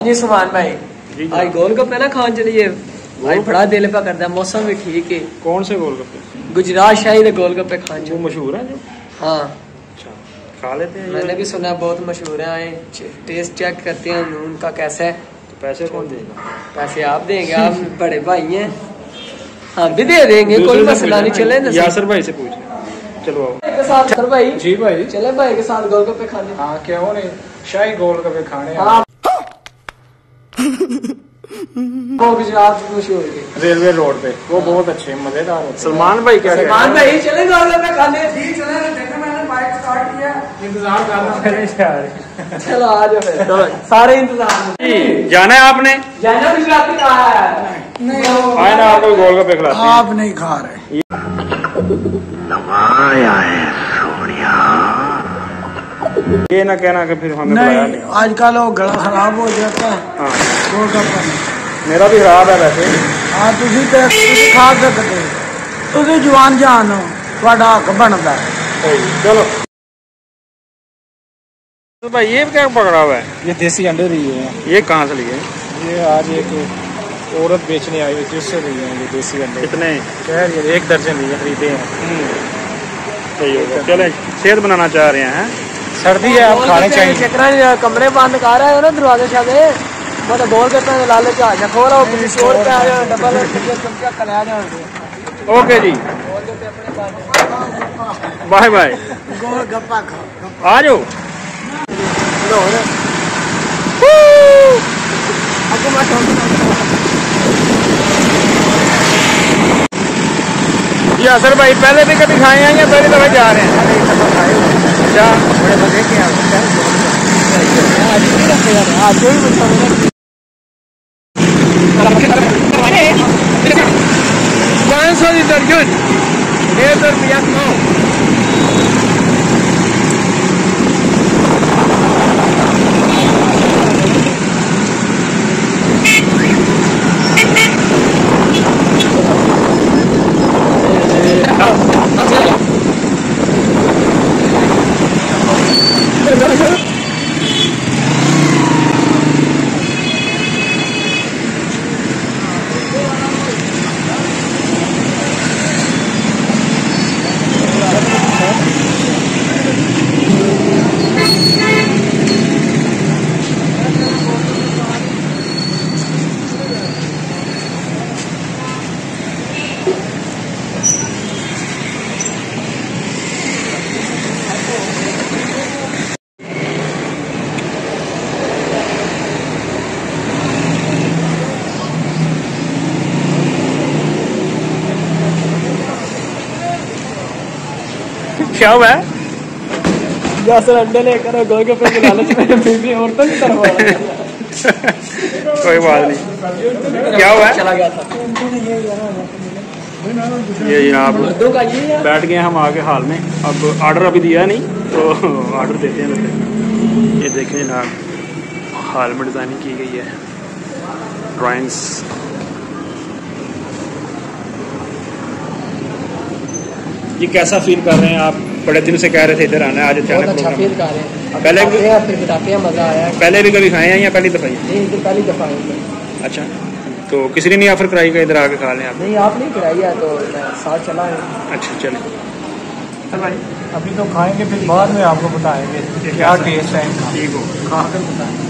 जी सुमान भाई। आज गोलगप्पे ना खान चलिए भाई बड़ा दिल पे करता है मौसम भी ठीक है। कौन से गोलगप्पे? गुजरात शाही गोलगप्पे खान। मशहूर है जो? हाँ। खा लेते हैं मैंने भी सुना बहुत मशहूर है आए टेस्ट चेक करते हैं उनका कैसा है। तो पैसे कौन देगा? पैसे आप देंगे आप बड़े भाई हैं। हम भी दे देंगे कोई मसला नहीं चले है। ना यासर भाई से पूछ चलो आओ। साथ सर भाई। जी भाई। चले भाई के साथ गोलगप्पे खाने। हाँ क्यों नहीं? शाही गोल कभी खाने हाँ। वो गुजरात मशहूर रेलवे रोड पे। वो बहुत अच्छे मज़ेदार होते सलमान भाई क्या सलमान भाई चले गोलगप्पे खाने। हैं। इंतज़ार कर रहा हूँ। चलो आ जाओ सारे इंतज़ार। जाना है आपने? जाना भी खिलाती कहा है। नहीं। तो आप कोई आपको गोल गप्पे खिलाते आप नहीं खा रहे। ये ना कहना कि फिर हमें नहीं आजकल वो गला खराब हो जाता है। हाँ। गोल गप्पा मेरा भी खराब है वैसे। हाँ तुम खा सकते तुम जवान जान हो हक बनता है। चलो। तो भाई ये क्या पकड़ा हुआ है? ये देसी अंडे दिए हैं। ये कहाँ से लिए? ये आज एक औरत बेचने आई हुई उससे लिए हैं ये देसी अंडे। कितने? खैर ये एक दर्जन लिए खरीदे हैं। सही होगा। चले सेहत बनाना चाह रहे हैं सर्दी है आप खाने चाहिए। चक्कर कमरे बंद कर रहे हो ना दरवाजे शादे मतलब जा खोला डबल चमचा जाओ। ओके जी। Bye bye. गोल गप्पा खाओ आ जाओ। जी असर भाई पहले भी कभी खाए हैं या पहली दफ़ा जा रहे हैं अच्छा बड़े मज़े के पाँच सौ डेढ़ रुपया सौ क्या हुआ? है दस अंडे लेकर गोल के पे लालच में बीबी औरतों की तरफ़ आ रहा है। कोई बात नहीं। क्या हुआ? चला गया था। ये है बैठ गए हम आगे हाल में। अब ऑर्डर अभी दिया नहीं तो ऑर्डर देते हैं ये देखें जनाब हाल में डिज़ाइनिंग की गई है। ड्राइंग्स ये कैसा फील कर रहे हैं आप? बड़े दिन से कह रहे थे इधर आना आज अचानक अच्छा फील कर रहे हैं। पहले भी- फिर बताते हैं मज़ा आया। पहले भी कभी खाए हैं या पहली दफ़ा नहीं इधर पहली दफ़ा अच्छा तो किसी ने नहीं ऑफ़र कराई का इधर आके खा लें आप? नहीं आप नहीं कराई है तो साथ चला है। अच्छा चलें अभी तो खाएँगे फिर बाद में आपको बताएँगे क्या टेस्ट है इनका। ठीक हो। खा कर बताएँगे।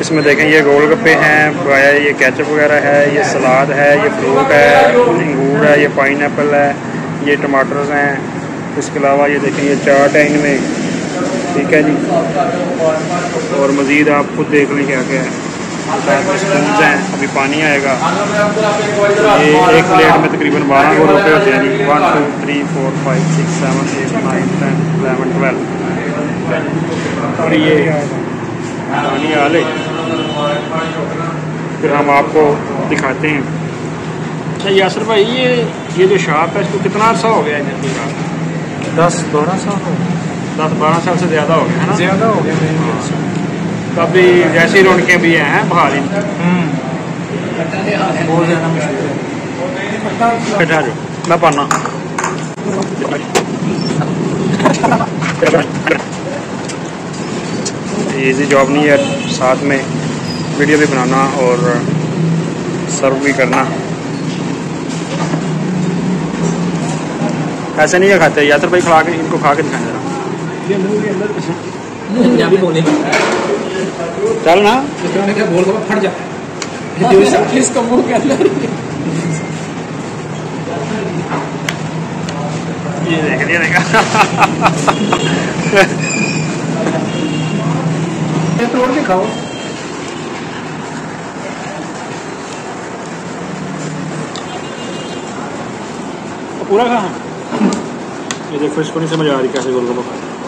इसमें देखें ये गोलगप्पे हैं पाया ये केचप वगैरह है ये सलाद है ये फ्रूट है अंगूर है ये पाइन है ये टमाटर्स हैं। इसके अलावा ये देखें ये चाट है इनमें। ठीक है जी। और मज़ीद आप खुद देख लें क्या क्या है। हैं, अभी पानी आएगा। ये एक प्लेट में तकरीबन बारह गो रुपये होते हैं जी। One two three four five six seven eight nine ten eleven twelve और ये पानी आ ले। फिर हम आपको दिखाते हैं। अच्छा यासर भाई, ये ये जो शॉप है, इसको कितना अर्सा हो गया है? दस, बारह साल हो दस बारह साल से ज़्यादा हो गया है ना? ज़्यादा हो गया से। तो अभी जैसी रौनकें भी हैं बहाली। हम्म। बहुत ज़्यादा मुश्किल है। बैठा जो मैं पाना। इजी जॉब नहीं है साथ में वीडियो भी बनाना और सर्व भी करना। ऐसे नहीं है खाते यात्रा भाई खा के इनको खा के दिखाएँ जरा। पंजाबी चल ना। क्या बोल फट जा। इसका मुँह के अंदर ये देख लिया देखा। ये तोड़ के खाओ। पूरा खा। ये देखो इसको नहीं समझ आ रही कैसे गोलगप्पा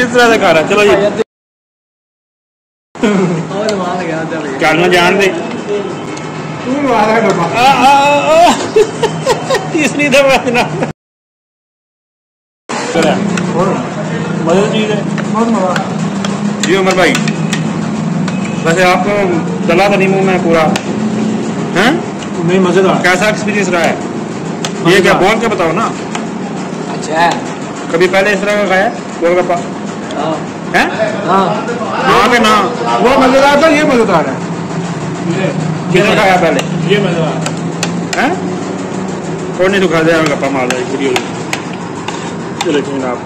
इस तरह से खा रहा है। चलो जी। करना जान दे। तीसरी दफ़ा तो मज़ा चीज़ जी उमर भाई वैसे आपको तो चला तो नहीं मुँह मैं पूरा। हैं? नहीं मज़ेदार। कैसा एक्सपीरियंस रहा है? ये क्या बोल के बताओ ना। अच्छा। कभी पहले इस तरह का खाया? गोलगप्पा। हाँ। हैं? हाँ। हाँ ना। वो मज़ेदार था ये मज़ेदार है। किधर खाया पहले? ये मज़ेदार। हैं? कौन नहीं तो खा दिया गप्पा मार है वीडियो लेकिन आप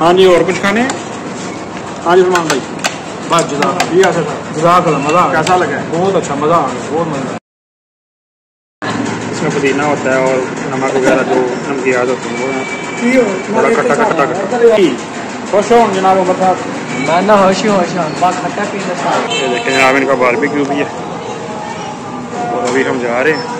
हाँ जी और कुछ खाने हैं? जी सलमान भाई। बस जजाक। ये था। जजाक मज़ा कैसा लगा? है बहुत अच्छा मज़ा आ गया बहुत मज़ा। इसमें पुदीना होता है और नमक वगैरह जो नमकियात होते हैं वो हैं। थोड़ा खट्टा खट्टा खट्टा। खट्टा जनाब इनका बारबेक्यू भी है। और अभी हम जा रहे हैं।